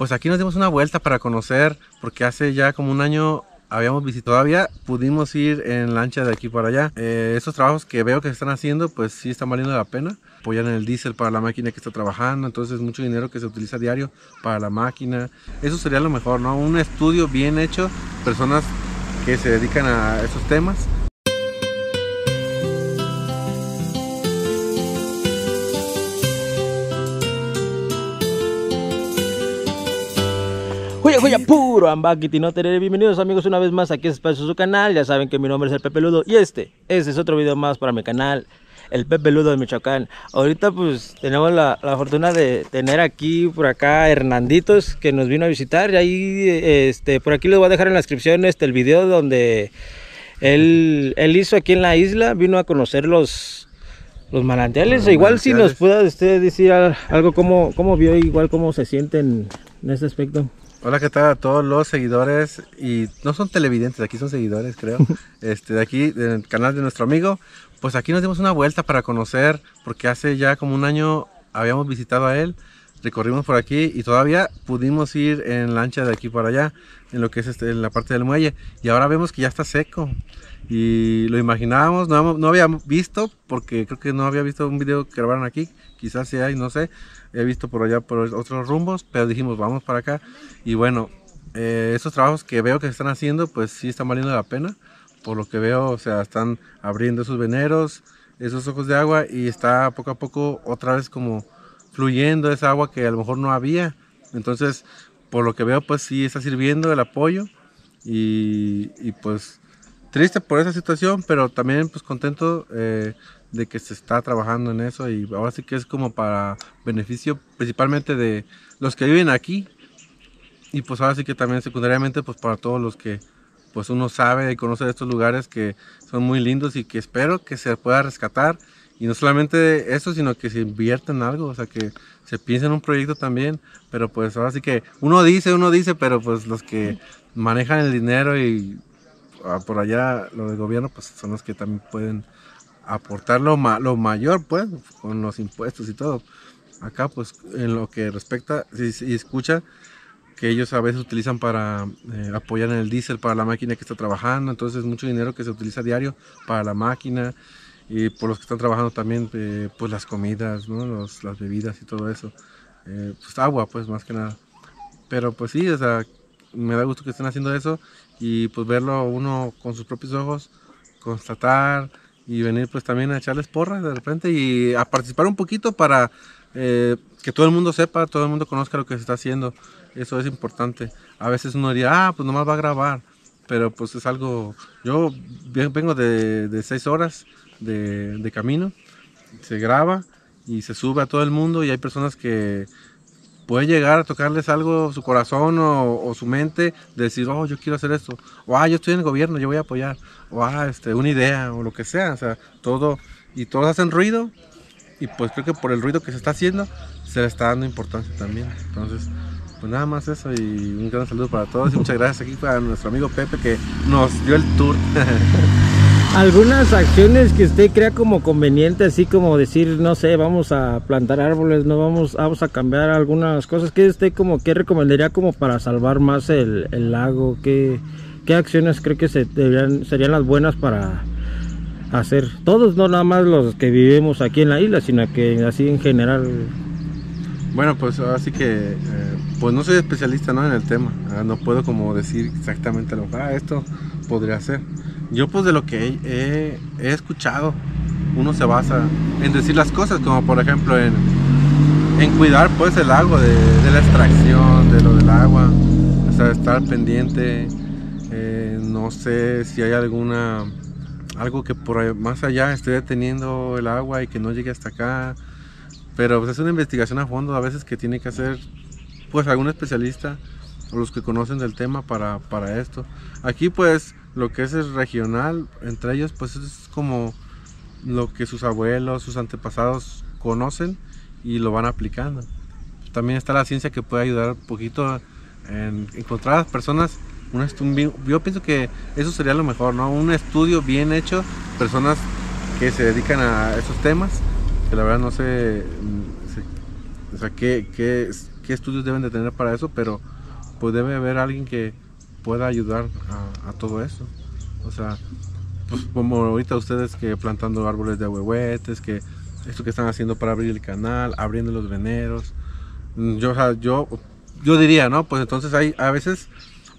Pues aquí nos dimos una vuelta para conocer, porque hace ya como un año habíamos visitado, todavía pudimos ir en lancha de aquí para allá. Eh, esos trabajos que veo que se están haciendo, pues sí están valiendo la pena. Apoyan el diésel para la máquina que está trabajando, entonces mucho dinero que se utiliza diario para la máquina. Eso sería lo mejor, ¿no? Un estudio bien hecho, personas que se dedican a esos temas. Joya, puro ambaquitinotere. Bienvenidos amigos una vez más aquí a Espacio su canal. Ya saben que mi nombre es el Pepe Ludo y este, este es otro video más para mi canal, el Pepe Ludo de Michoacán. Ahorita pues tenemos la, la fortuna de tener aquí por acá Hernanditos que nos vino a visitar. Y ahí, este, por aquí les voy a dejar en la descripción este, el video donde él, él hizo aquí en la isla. Vino a conocer los, los manantiales. Los igual si nos pueda usted decir al- algo, cómo, cómo vio, igual cómo se sienten en este aspecto. Hola, ¿qué tal a todos los seguidores? Y no son televidentes, aquí son seguidores, creo. Este, de aquí, del canal de nuestro amigo. Pues aquí nos dimos una vuelta para conocer, porque hace ya como un año habíamos visitado a él, recorrimos por aquí y todavía pudimos ir en lancha de aquí para allá, en lo que es este, en la parte del muelle. Y ahora vemos que ya está seco. Y lo imaginábamos, no, no habíamos visto, porque creo que no había visto un video que grabaron aquí, quizás sí hay, no sé. He visto por allá por otros rumbos, pero dijimos, vamos para acá. Y bueno, eh, esos trabajos que veo que están haciendo, pues sí están valiendo la pena. Por lo que veo, o sea, están abriendo esos veneros, esos ojos de agua y está poco a poco otra vez como fluyendo esa agua que a lo mejor no había. Entonces, por lo que veo, pues sí está sirviendo el apoyo y, pues triste por esa situación, pero también pues contento eh, de que se está trabajando en eso y ahora sí que es como para beneficio principalmente de los que viven aquí y pues ahora sí que también secundariamente pues para todos los que pues uno sabe y conoce de estos lugares que son muy lindos y que espero que se pueda rescatar y no solamente eso sino que se invierta en algo o sea que se piense en un proyecto también pero pues ahora sí que uno dice uno dice pero pues los que manejan el dinero y ah, por allá lo del gobierno pues son los que también pueden aportar lo, ma- lo mayor pues con los impuestos y todo. Acá pues en lo que respecta si, si escucha que ellos a veces utilizan para eh, apoyar en el diésel para la máquina que está trabajando, entonces mucho dinero que se utiliza diario para la máquina y por los que están trabajando también eh, pues las comidas, ¿no? Los- las bebidas y todo eso, Eh, pues agua pues más que nada, pero pues sí, o sea, me da gusto que estén haciendo eso y pues verlo uno con sus propios ojos, constatar y venir pues también a echarles porras de repente y a participar un poquito para eh, que todo el mundo sepa, todo el mundo conozca lo que se está haciendo. Eso es importante. A veces uno diría, ah, pues nomás va a grabar, pero pues es algo, yo ve- vengo de, de seis horas de, de camino, se graba y se sube a todo el mundo y hay personas que puede llegar a tocarles algo su corazón o, o su mente, de decir, oh, yo quiero hacer esto, o ah, yo estoy en el gobierno, yo voy a apoyar, o ah, este, una idea, o lo que sea, o sea, todo, y todos hacen ruido, y pues creo que por el ruido que se está haciendo, se le está dando importancia también, entonces, pues nada más eso, y un gran saludo para todos, y muchas gracias aquí para nuestro amigo Pepe que nos dio el tour. Algunas acciones que usted crea como conveniente, así como decir, no sé, vamos a plantar árboles, no vamos, vamos a cambiar algunas cosas, que usted como que recomendaría como para salvar más el, lago? ¿Qué, ¿Qué acciones cree que se deberían, serían las buenas para hacer? Todos, no nada más los que vivimos aquí en la isla, sino que así en general. Bueno, pues ahora sí que, eh, pues no soy especialista ¿no? en el tema, ah, no puedo como decir exactamente lo que, ah, esto podría ser. Yo pues de lo que he, he- escuchado, uno se basa en decir las cosas, como por ejemplo en, en cuidar pues el agua, de, de la extracción, de lo del agua, o sea, estar pendiente, eh, no sé si hay alguna, algo que por más allá esté deteniendo el agua y que no llegue hasta acá, pero pues, es una investigación a fondo a veces que tiene que hacer pues algún especialista o los que conocen del tema para, para esto. Aquí pues lo que es el regional, entre ellos pues es como lo que sus abuelos, sus antepasados conocen y lo van aplicando. También está la ciencia que puede ayudar un poquito en encontrar a las personas. un yo pienso que eso sería lo mejor, ¿no? Un estudio bien hecho, personas que se dedican a esos temas, que la verdad no sé, mm, o sea, qué, qué, qué estudios deben de tener para eso, pero pues debe haber alguien que pueda ayudar a, a todo eso. O sea, pues como ahorita ustedes que plantando árboles de ahuehuetes, que esto que están haciendo para abrir el canal, abriendo los veneros. Mm, Yo, yo, yo diría, ¿no? Pues entonces hay a veces,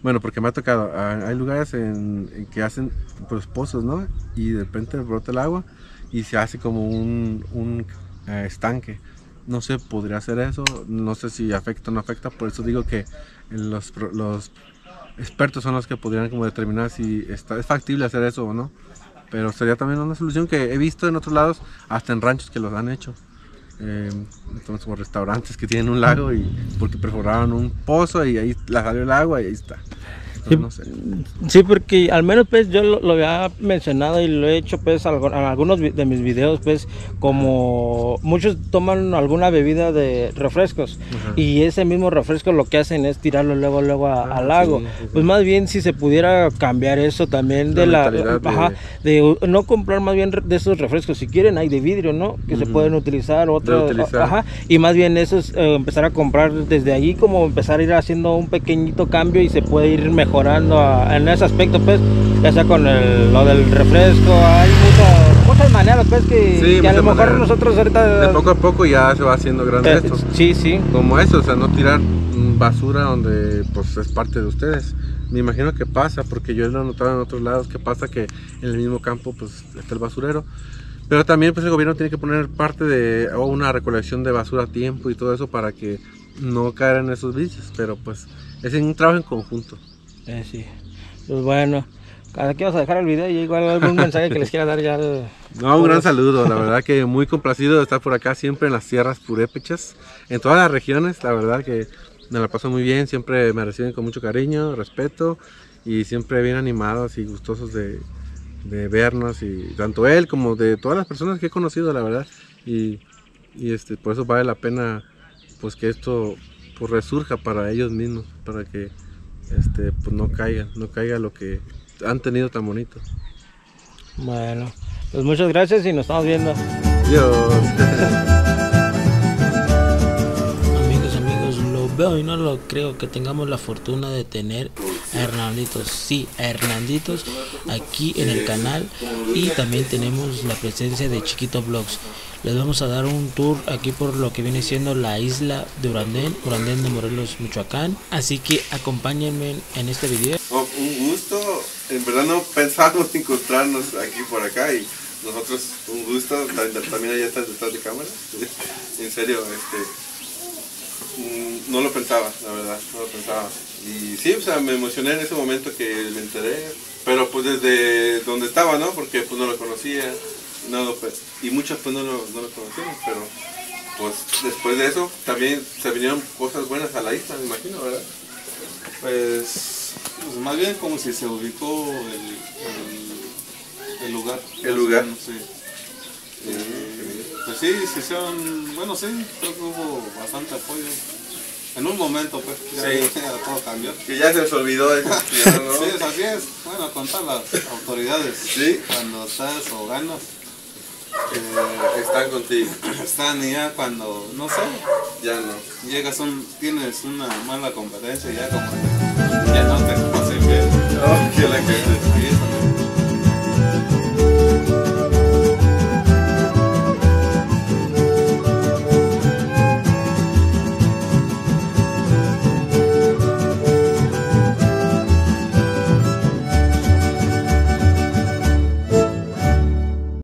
bueno, porque me ha tocado, hay lugares en, en que hacen pues pozos, ¿no? Y de repente brota el agua y se hace como un, un eh, estanque. No sé, podría hacer eso, no sé si afecta o no afecta, por eso digo que los, los expertos son los que podrían como determinar si está, es factible hacer eso o no. Pero sería también una solución que he visto en otros lados, hasta en ranchos que los han hecho. Eh, entonces, como restaurantes que tienen un lago y porque perforaron un pozo y ahí la salió el agua y ahí está. Entonces, no sé. Sí, porque al menos pues yo lo, lo había mencionado y lo he hecho pues en algunos de mis videos pues como muchos toman alguna bebida de refrescos Ajá. y ese mismo refresco lo que hacen es tirarlo luego luego a- Ah, al lago. sí, sí, sí. Pues más bien si se pudiera cambiar eso también La de la de- ajá, de no comprar más bien de esos refrescos si quieren hay de vidrio, ¿no? Que se pueden utilizar otros ajá, y más bien eso es eh, empezar a comprar desde allí como empezar a ir haciendo un pequeñito cambio y se puede ir mejorando a- en ese aspecto pues ya sea con el- lo del refresco hay muchas muchas maneras pues que, Sí, que a lo mejor maneras. nosotros ahorita De poco a poco ya se va haciendo grande eh, esto. sí sí Como eso, o sea, no tirar basura donde pues es parte de ustedes. Me imagino que pasa, porque yo lo he notado en otros lados, que pasa que en el mismo campo pues está el basurero. Pero también pues el gobierno tiene que poner parte de o una recolección de basura a tiempo y todo eso para que no caer en esos vicios. Pero pues es un trabajo en conjunto. Eh, sí. Pues bueno, aquí vamos a dejar el video y igual algún mensaje que les quiera dar ya al- No, un gran saludo, la verdad que muy complacido de estar por acá siempre en las tierras purépechas, en todas las regiones, la verdad que me la paso muy bien, siempre me reciben con mucho cariño, respeto y siempre bien animados y gustosos de, de vernos y tanto él como de todas las personas que he conocido, la verdad, y, y, este, por eso vale la pena pues que esto pues resurja para ellos mismos, para que este, pues no caigan, no caiga lo que han tenido tan bonito. Bueno, pues muchas gracias y nos estamos viendo. Dios. Amigos, amigos, lo veo y no lo creo que tengamos la fortuna de tener a Hernanditos, sí, a Hernanditos aquí en el canal y también tenemos la presencia de Chiquito Vlogs. Les vamos a dar un tour aquí por lo que viene siendo la isla de Urandén, Urandén de Morelos, Michoacán. Así que acompáñenme en este video. Oh, un gusto, en verdad no pensábamos encontrarnos aquí por acá y nosotros un gusto, también, también allá estás detrás de cámara. en serio, este, mm, no lo pensaba, la verdad, no lo pensaba. Y sí, o sea, me emocioné en ese momento que me enteré, pero pues desde donde estaba, ¿no? Porque pues no lo conocía, no pe- y muchos pues no lo, no lo conocíamos, pero pues después de eso también se vinieron cosas buenas a la isla, me imagino, ¿verdad? Pues, pues más bien como si se ubicó el, el, el lugar. El lugar. Sí. Eh, pues sí, se hicieron, bueno sí, creo que hubo bastante apoyo. En un momento pues, ya, Sí. ya todo cambió. Que ya se les olvidó eso. no- Sí, así es. Bueno, con todas las autoridades. Sí. Cuando estás o ganas, Eh, están contigo. están y ya cuando, no sé, Ya no. llegas un, tienes una mala competencia y ya como ya no te conocen bien. Oh, qué la que-.